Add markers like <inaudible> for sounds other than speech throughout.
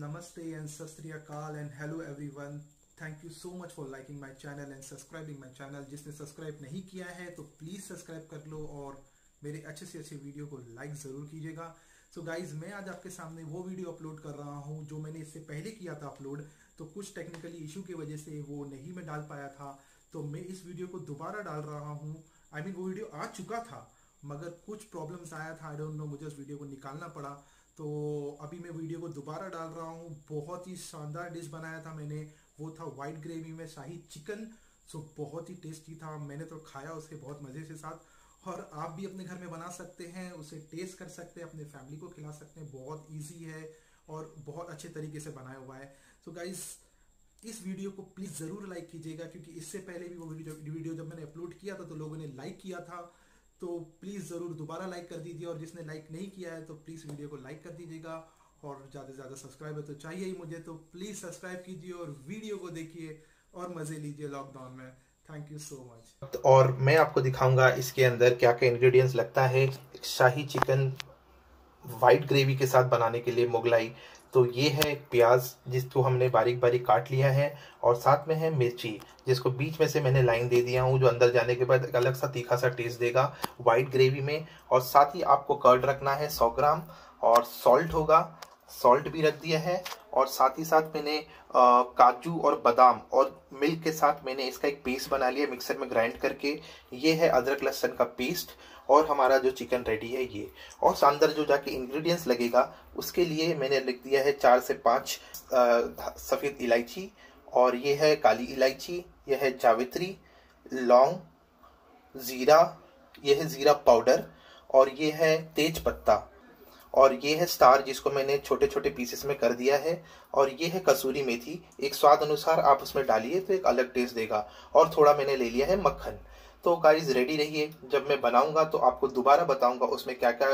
Namaste and sastriyakal and hello everyone. Thank you so much for liking my channel and subscribing my channel. जिसने subscribe नहीं किया है तो please subscribe कर लो और मेरे अच्छे से अच्छे वीडियो को लाइक ज़रूर कीजिएगा। सो so गाइज़ मैं आज आपके सामने वो वीडियो अपलोड कर रहा हूँ जो मैंने इससे पहले किया था अपलोड तो कुछ टेक्निकली इशू की वजह से वो नहीं मैं डाल पाया था। तो मैं इस वीडियो को दोबारा डाल रहा हूँ। आई मीन वो वीडियो आ चुका था, मगर कुछ प्रॉब्लम्स आया था। आई डोंट नो मुझे उस वीडियो को निकालना पड़ा। तो अभी मैं वीडियो को दोबारा डाल रहा हूँ। बहुत ही शानदार डिश बनाया था मैंने। वो था वाइट ग्रेवी में शाही चिकन सो बहुत ही टेस्टी था। मैंने तो खाया उसके बहुत मज़े से साथ। और आप भी अपने घर में बना सकते हैं, उसे टेस्ट कर सकते हैं, अपने फैमिली को खिला सकते हैं। बहुत ईजी है और बहुत अच्छे तरीके से बनाया हुआ है। सो so गाइज़ इस वीडियो को प्लीज़ ज़रूर लाइक कीजिएगा, क्योंकि इससे पहले भी वो वीडियो वीडियो जब मैंने अपलोड किया था तो लोगों ने लाइक किया था। तो प्लीज़ ज़रूर दोबारा लाइक कर दीजिए और जिसने लाइक नहीं किया है तो प्लीज़ वीडियो को लाइक कर दीजिएगा और ज़्यादा से ज़्यादा सब्सक्राइबर तो चाहिए ही मुझे तो प्लीज़ सब्सक्राइब कीजिए और वीडियो को देखिए और मज़े लीजिए लॉकडाउन में। थैंक यू सो मच और मैं आपको दिखाऊँगा इसके अंदर क्या क्या इंग्रेडिएंट्स लगता है। शाही चिकन वाइट ग्रेवी के साथ बनाने के लिए मुगलाई तो ये है प्याज जिसको हमने बारीक बारीक काट लिया है और साथ में है मिर्ची, जिसको बीच में से मैंने लाइन दे दिया हूँ, जो अंदर जाने के बाद अलग सा तीखा सा टेस्ट देगा वाइट ग्रेवी में। और साथ ही आपको कर्ड रखना है 100 ग्राम और सॉल्ट होगा सॉल्ट भी रख दिया है। और साथ ही साथ मैंने काजू और बादाम और मिल्क के साथ मैंने इसका एक पेस्ट बना लिया मिक्सर में ग्राइंड करके। ये है अदरक लहसन का पेस्ट और हमारा जो चिकन रेडी है ये। और अंदर जो जाके इंग्रेडिएंट्स लगेगा, उसके लिए मैंने लिख दिया है चार से पाँच सफ़ेद इलायची। और ये है काली इलायची यह है जावित्री, लौंग, ज़ीरा यह है ज़ीरा पाउडर, और ये है तेज पत्ता। और ये है स्टार जिसको मैंने छोटे छोटे पीसेस में कर दिया है। और ये है कसूरी मेथी, एक स्वाद अनुसार आप उसमें डालिए तो एक अलग टेस्ट देगा। और थोड़ा मैंने ले लिया है मक्खन। तो गाइस रेडी रहिए। जब मैं बनाऊँगा तो आपको दोबारा बताऊँगा उसमें क्या क्या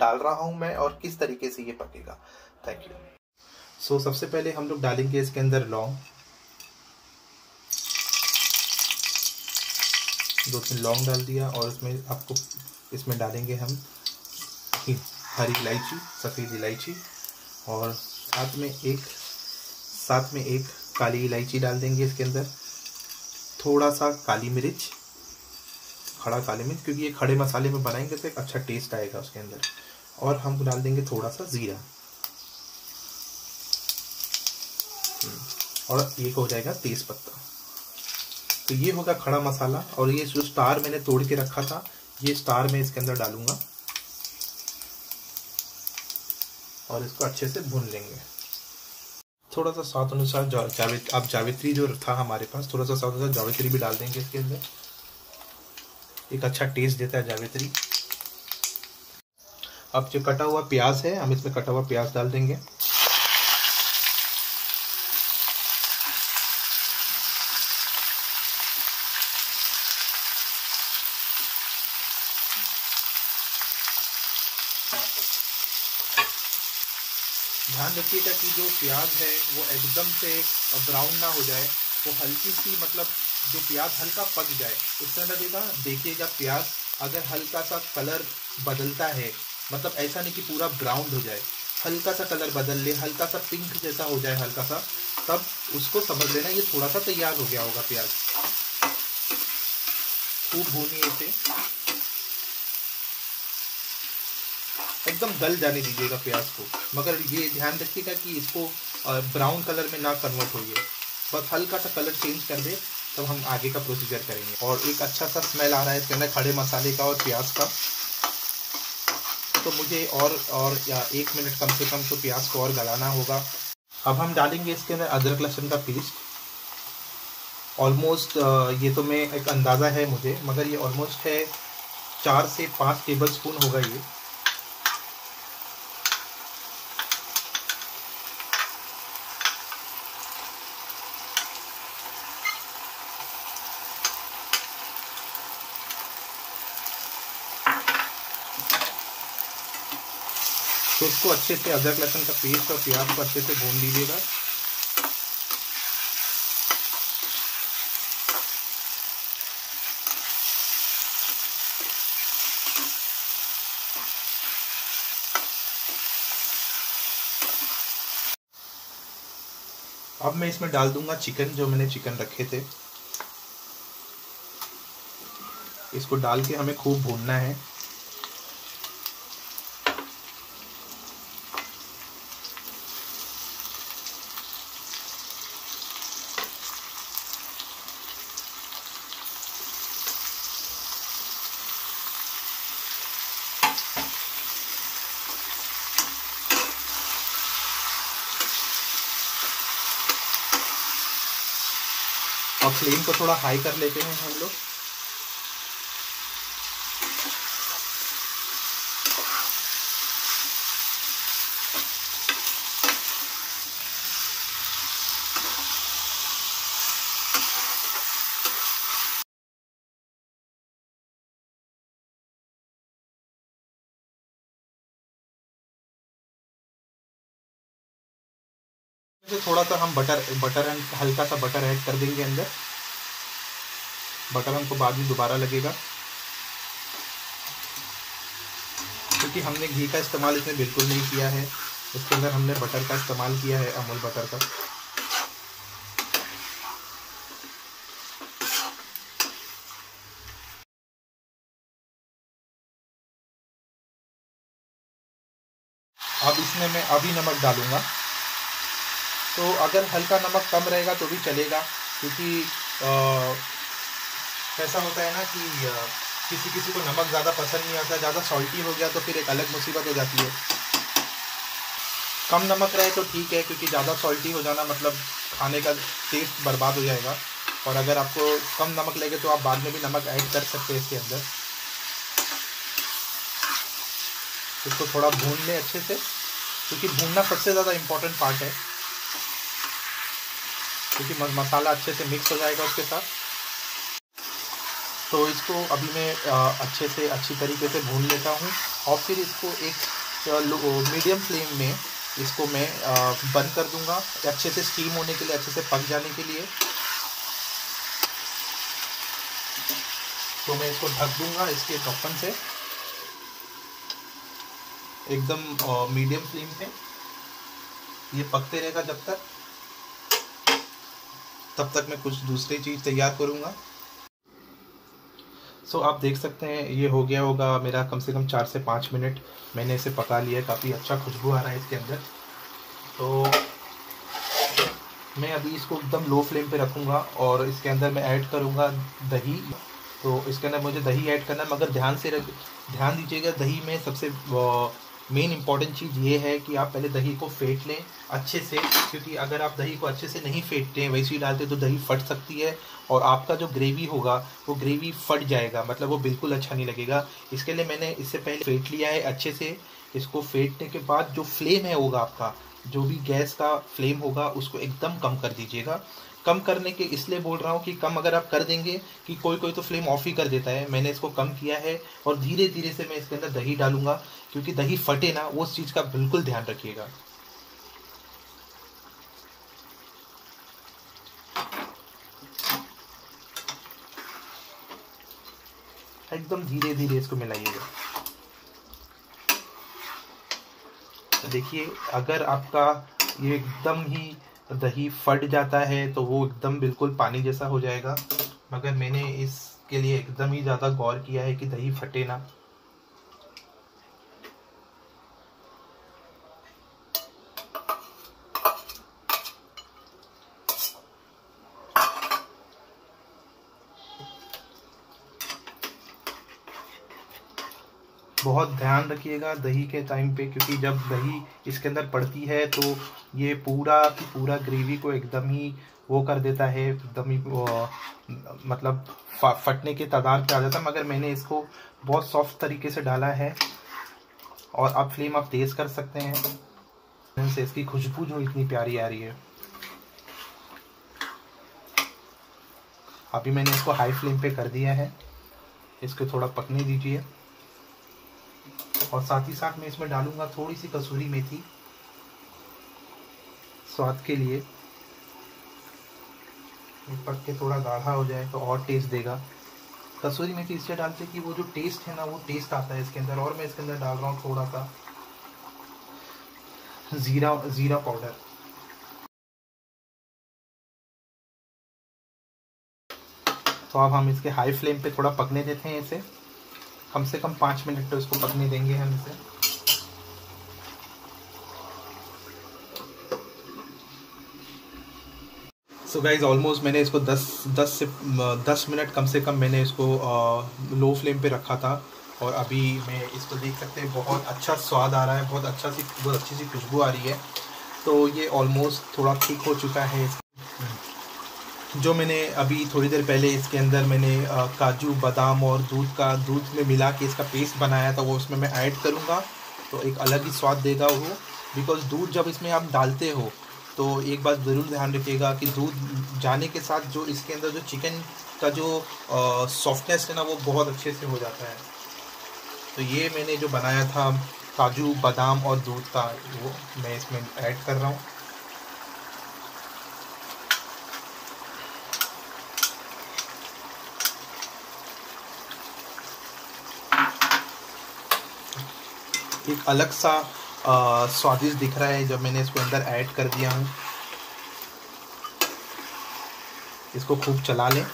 डाल रहा हूँ मैं और किस तरीके से ये पकेगा। थैंक यू सो सबसे पहले हम लोग डालेंगे इसके अंदर लौंग। दो तीन लौंग डाल दिया और इसमें आपको इसमें डालेंगे हम हरी इलायची, सफ़ेद इलायची और साथ में एक, साथ में एक काली इलायची डाल देंगे इसके अंदर। थोड़ा सा काली मिर्च। खड़ा काली मिर्च क्योंकि ये खड़े मसाले में बनाएँगे तो एक अच्छा टेस्ट आएगा उसके अंदर। और हम डाल देंगे थोड़ा सा ज़ीरा। हम्म, और एक हो जाएगा तेज पत्ता। तो ये होगा खड़ा मसाला और ये जो स्टार मैंने तोड़ के रखा था ये स्टार मैं इसके अंदर डालूँगा। और इसको अच्छे से भून लेंगे। थोड़ा सा स्वाद अनुसार जावित आप जावित्री जो था हमारे पास थोड़ा सा स्वाद अनुसार जावित्री भी डाल देंगे इसके अंदर। एक अच्छा टेस्ट देता है जावेत्री। अब जो कटा हुआ प्याज है, हम इसमें कटा हुआ प्याज डाल देंगे। ध्यान रखिएगा कि जो प्याज है, वो एकदम से ब्राउन ना हो जाए। वो हल्की सी मतलब जो प्याज हल्का पक जाए, उसके अंदर देखा देखिएगा प्याज अगर हल्का सा कलर बदलता है मतलब ऐसा नहीं कि पूरा ब्राउन हो जाए, हल्का सा कलर बदल ले, हल्का सा पिंक जैसा हो जाए, हल्का सा, तब उसको समझ लेना ये थोड़ा सा तैयार हो गया होगा प्याज। खूब भूनिए इसे। एकदम गल जाने दीजिएगा प्याज को। मगर ये ध्यान रखिएगा कि इसको ब्राउन कलर में ना कन्वर्ट होइए। बस हल्का सा कलर चेंज कर दे तब हम आगे का प्रोसीजर करेंगे। और एक अच्छा सा स्मेल आ रहा है इसके अंदर खड़े मसाले का और प्याज का। तो मुझे और और, या एक मिनट कम से कम तो प्याज को और गलाना होगा। अब हम डालेंगे इसके अंदर अदरक लहसुन का पेस्ट। ऑलमोस्ट ये तो मैं एक अंदाज़ा है मुझे, मगर ये ऑलमोस्ट है चार से पाँच टेबल स्पून होगा ये। तो उसको अच्छे से अदरक लहसुन का पेस्ट और प्याज को अच्छे से भून लीजिएगा। अब मैं इसमें डाल दूँगा चिकन, जो मैंने चिकन रखे थे। इसको डाल के हमें खूब भूनना है। फ्लेम को थोड़ा हाई कर लेते हैं हम लोग। थोड़ा सा हम बटर बटर एंड हल्का सा बटर ऐड कर देंगे अंदर। बटर हमको बाद में दोबारा लगेगा। क्योंकि हमने घी का इस्तेमाल इसमें बिल्कुल नहीं किया है। इसके अंदर हमने बटर का इस्तेमाल किया है, अमूल बटर का। अब इसमें मैं अभी नमक डालूँगा। तो अगर हल्का नमक कम रहेगा तो भी चलेगा, क्योंकि ऐसा होता है ना कि किसी किसी को नमक ज़्यादा पसंद नहीं आता, ज़्यादा सॉल्टी हो गया तो फिर एक अलग मुसीबत हो जाती है। कम नमक रहे तो ठीक है, क्योंकि ज़्यादा सॉल्टी हो जाना मतलब खाने का टेस्ट बर्बाद हो जाएगा। और अगर आपको कम नमक लगे तो आप बाद में भी नमक ऐड कर सकते हैं इसके अंदर। इसको थोड़ा भून लें अच्छे से, क्योंकि भूनना सबसे ज़्यादा इम्पोर्टेंट पार्ट है। क्योंकि मसाला अच्छे से मिक्स हो जाएगा उसके साथ। तो इसको अभी मैं अच्छे से, अच्छी तरीके से भून लेता हूँ। और फिर इसको एक मीडियम फ्लेम में इसको मैं बंद कर दूँगा। अच्छे से स्टीम होने के लिए, अच्छे से पक जाने के लिए। तो मैं इसको ढक दूँगा इसके ढक्कन से। एकदम मीडियम फ्लेम पे। ये पकते रहेगा जब तक। तब तक मैं कुछ दूसरी चीज़ तैयार करूँगा। सो so, आप देख सकते हैं ये हो गया होगा मेरा कम से कम चार से पाँच मिनट। मैंने इसे पका लिया काफ़ी अच्छा खुशबू आ रहा है इसके अंदर। तो मैं अभी इसको एकदम लो फ्लेम पे रखूँगा और इसके अंदर मैं ऐड करूँगा दही। तो इसके अंदर मुझे दही ऐड करना है मगर ध्यान से रख ध्यान दीजिएगा दही में सबसे मेन इंपॉर्टेंट चीज़ ये है कि आप पहले दही को फेंट लें अच्छे से, क्योंकि अगर आप दही को अच्छे से नहीं फेंटते हैं वैसे ही डालते तो दही फट सकती है और आपका जो ग्रेवी होगा, वो ग्रेवी फट जाएगा मतलब वो बिल्कुल अच्छा नहीं लगेगा। इसके लिए मैंने इससे पहले फेंट लिया है अच्छे से। इसको फेंटने के बाद जो फ्लेम है होगा आपका, जो भी गैस का फ्लेम होगा, उसको एकदम कम कर दीजिएगा। कम करने के इसलिए बोल रहा हूँ कि कम अगर आप कर देंगे कि कोई कोई तो फ्लेम ऑफ़ ही कर देता है। मैंने इसको कम किया है और धीरे धीरे से मैं इसके अंदर दही डालूँगा, क्योंकि दही फटे ना उस चीज़ का बिल्कुल ध्यान रखिएगा। एकदम धीरे धीरे इसको मिलाइएगा। तो देखिए, अगर आपका ये एकदम ही दही फट जाता है तो वो एकदम बिल्कुल पानी जैसा हो जाएगा। मगर मैंने इसके लिए एकदम ही ज़्यादा गौर किया है कि दही फटे ना। बहुत ध्यान रखिएगा दही के टाइम पे, क्योंकि जब दही इसके अंदर पड़ती है तो ये पूरा पूरा ग्रेवी को एकदम ही वो कर देता है, एकदम ही मतलब फटने के तादाद पे आ जाता है। मगर मैंने इसको बहुत सॉफ्ट तरीके से डाला है और अब फ्लेम आप तेज़ कर सकते हैं। से इसकी खुशबू जो इतनी प्यारी आ रही है। अभी मैंने इसको हाई फ्लेम पे कर दिया है। इसको थोड़ा पकने दीजिए। और साथ ही साथ मैं इसमें डालूँगा थोड़ी सी कसूरी मेथी। स्वाद के लिए। पक के थोड़ा गाढ़ा हो जाए तो और टेस्ट देगा। कसूरी मेथी इसलिए डालते कि वो जो टेस्ट है ना, वो टेस्ट आता है इसके अंदर। और मैं इसके अंदर डाल रहा हूँ थोड़ा सा ज़ीरा ज़ीरा पाउडर तो अब हम इसके हाई फ्लेम पे थोड़ा पकने देते हैं इसे। कम से कम पाँच मिनट तो इसको पकने देंगे हम इसे। सो गाइज़ ऑलमोस्ट मैंने इसको 10 10 से 10 मिनट कम से कम मैंने इसको लो फ्लेम पे रखा था। और अभी मैं इसको देख सकते हैं, बहुत अच्छा स्वाद आ रहा है, बहुत अच्छा सी, बहुत अच्छी सी खुशबू आ रही है। तो ये ऑलमोस्ट थोड़ा ठीक हो चुका है। जो मैंने अभी थोड़ी देर पहले इसके अंदर मैंने काजू, बादाम और दूध का, दूध में मिला के इसका पेस्ट बनाया था, वो उसमें मैं ऐड करूँगा। तो एक अलग ही स्वाद देगा वो। बिकॉज़ दूध जब इसमें आप डालते हो तो एक बात ज़रूर ध्यान रखिएगा कि दूध जाने के साथ जो इसके अंदर जो चिकन का जो सॉफ्टनेस है ना, वो बहुत अच्छे से हो जाता है। तो ये मैंने जो बनाया था, काजू, बादाम और दूध का, वो मैं इसमें ऐड कर रहा हूँ। एक अलग सा स्वादिष्ट दिख रहा है, जब मैंने इसको अंदर ऐड कर दिया हूँ। इसको खूब चला लें।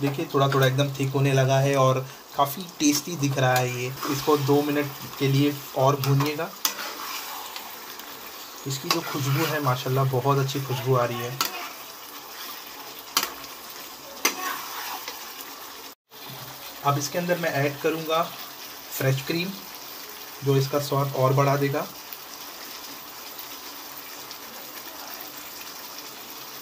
देखिए थोड़ा थोड़ा एकदम थिक होने लगा है और काफ़ी टेस्टी दिख रहा है ये। इसको दो मिनट के लिए और भूनिएगा। इसकी जो खुशबू है, माशाल्लाह बहुत अच्छी खुशबू आ रही है। अब इसके अंदर मैं ऐड करूँगा फ्रेश क्रीम जो इसका स्वाद और बढ़ा देगा।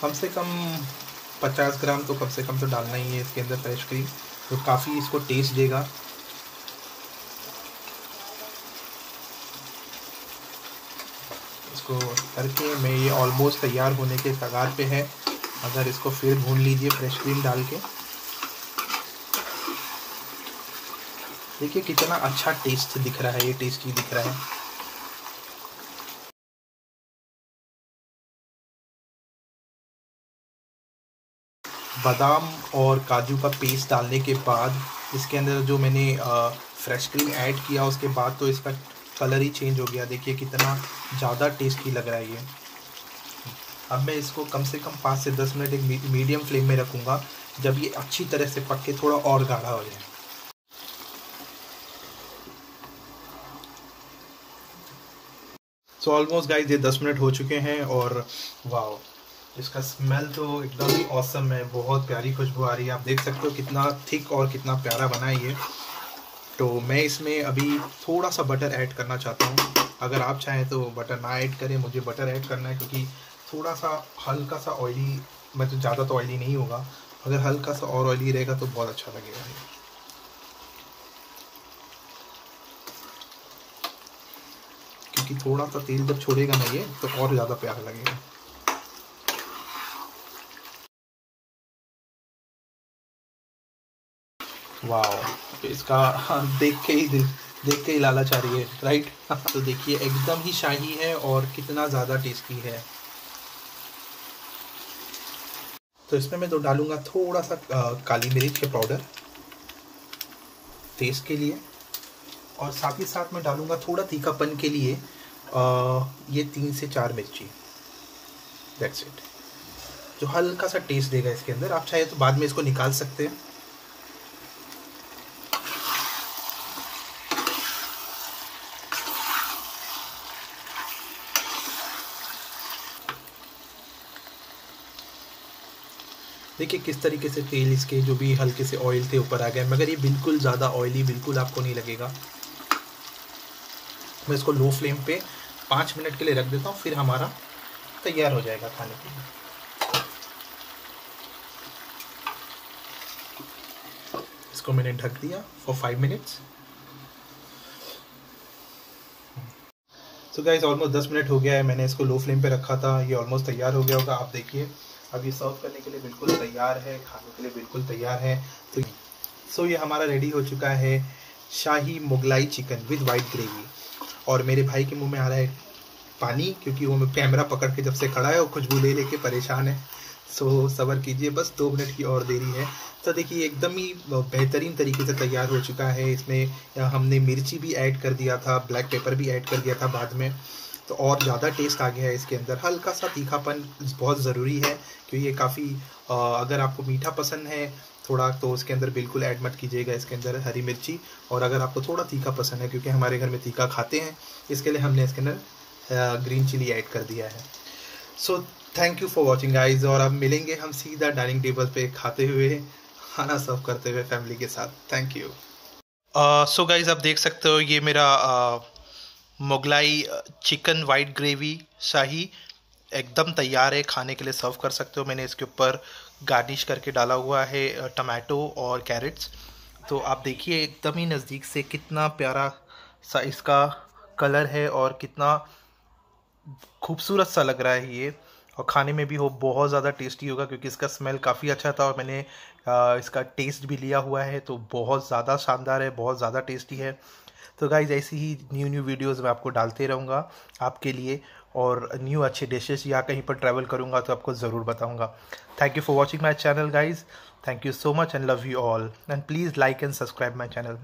कम से कम 50 ग्राम तो कम से कम तो डालना ही है इसके अंदर फ्रेश क्रीम जो काफ़ी इसको टेस्ट देगा। इसको करके मैं ये ऑलमोस्ट तैयार होने के कगार पे है। अगर इसको फिर भून लीजिए फ्रेश क्रीम डाल के। देखिए कितना अच्छा टेस्ट दिख रहा है, ये टेस्टी दिख रहा है। बादाम और काजू का पेस्ट डालने के बाद इसके अंदर जो मैंने फ्रेश क्रीम ऐड किया, उसके बाद तो इसका कलर ही चेंज हो गया। देखिए कितना ज़्यादा टेस्टी लग रहा है ये। अब मैं इसको कम से कम पाँच से दस मिनट एक मीडियम फ्लेम में रखूँगा, जब ये अच्छी तरह से पक के थोड़ा और गाढ़ा हो जाए। सो ऑलमोस्ट गाइस ये दस मिनट हो चुके हैं और वाह इसका स्मेल तो एकदम ही औसम है। बहुत प्यारी खुशबू आ रही है। आप देख सकते हो कितना थिक और कितना प्यारा बना है ये। तो मैं इसमें अभी थोड़ा सा बटर ऐड करना चाहता हूँ। अगर आप चाहें तो बटर ना ऐड करें, मुझे बटर ऐड करना है क्योंकि थोड़ा सा हल्का सा ऑयली मतलब ज़्यादा तो ऑयली नहीं होगा। अगर हल्का सा और ऑयली रहेगा तो बहुत अच्छा लगेगा। क्योंकि थोड़ा सा तेल जब छोड़ेगा ना ये तो और ज़्यादा प्यार लगेगा। वाह तो इसका देख के ही दिल देख के ही लालच आ रही है राइट <laughs> तो देखिए एकदम ही शाही है और कितना ज़्यादा टेस्टी है। तो इसमें मैं तो डालूँगा थोड़ा सा काली मिर्च के पाउडर टेस्ट के लिए। और साथ ही साथ मैं डालूँगा थोड़ा तीखापन के लिए आ, ये तीन से चार मिर्ची। दैट्स इट जो हल्का सा टेस्ट देगा इसके अंदर आप चाहे तो बाद में इसको निकाल सकते हैं। देखिए किस तरीके से तेल इसके जो भी हल्के से ऑयल थे ऊपर आ गए, मगर ये बिल्कुल ज़्यादा ऑयली बिल्कुल आपको नहीं लगेगा। मैं इसको लो फ्लेम पे पाँच मिनट के लिए रख देता हूँ, फिर हमारा तैयार हो जाएगा खाने के लिए। इसको मैंने ढक दिया फॉर फाइव मिनट्स तो गाइस ऑलमोस्ट दस मिनट हो गया है, मैंने इसको लो फ्लेम पे रखा था, ये ऑलमोस्ट तैयार हो गया होगा, आप देखिए। अब ये सर्व करने के लिए बिल्कुल तैयार है, खाने के लिए बिल्कुल तैयार है। तो सो ये हमारा रेडी हो चुका है shahi Mughlai chicken with white gravy और मेरे भाई के मुँह में आ रहा है पानी, क्योंकि वो कैमरा पकड़ के जब से खड़ा है, वो खुशबू ले लेके परेशान है। सो सबर कीजिए, बस दो मिनट की और देरी है। तो देखिए, एकदम ही बेहतरीन तरीके से तैयार हो चुका है। इसमें हमने मिर्ची भी ऐड कर दिया था ब्लैक पेपर भी ऐड कर दिया था बाद में। तो और ज़्यादा टेस्ट आ गया है इसके अंदर। हल्का सा तीखापन बहुत ज़रूरी है क्योंकि ये काफ़ी अगर आपको मीठा पसंद है थोड़ा तो उसके अंदर बिल्कुल ऐड मत कीजिएगा इसके अंदर हरी मिर्ची। और अगर आपको थोड़ा तीखा पसंद है क्योंकि हमारे घर में तीखा खाते हैं इसके लिए हमने इसके अंदर ग्रीन चिली ऐड कर दिया है। So thank you for watching guys और अब मिलेंगे हम सीधा डाइनिंग टेबल पे खाते हुए खाना सर्व करते हुए फैमिली के साथ। थैंक यू सो गाइज़ आप देख सकते हो ये मेरा uh, Mughlai chicken white gravy shahi, एकदम तैयार है, खाने के लिए सर्व कर सकते हो। मैंने इसके ऊपर गार्निश करके डाला हुआ है टमाटो और कैरेट्स तो आप देखिए, एकदम ही नज़दीक से कितना प्यारा सा इसका कलर है और कितना खूबसूरत सा लग रहा है ये। और खाने में भी हो, बहुत ज़्यादा टेस्टी होगा क्योंकि इसका स्मेल काफ़ी अच्छा था और मैंने इसका टेस्ट भी लिया हुआ है। तो बहुत ज़्यादा शानदार है, बहुत ज़्यादा टेस्टी है। तो गाइज़ ऐसी ही न्यू न्यू वीडियोज़ मैं आपको डालते रहूँगा आपके लिए और न्यू अच्छे डिशेस या कहीं पर ट्रैवल करूँगा तो आपको ज़रूर बताऊँगा। Thank you for watching my channel guys thank you so much and love you all and please like and subscribe my channel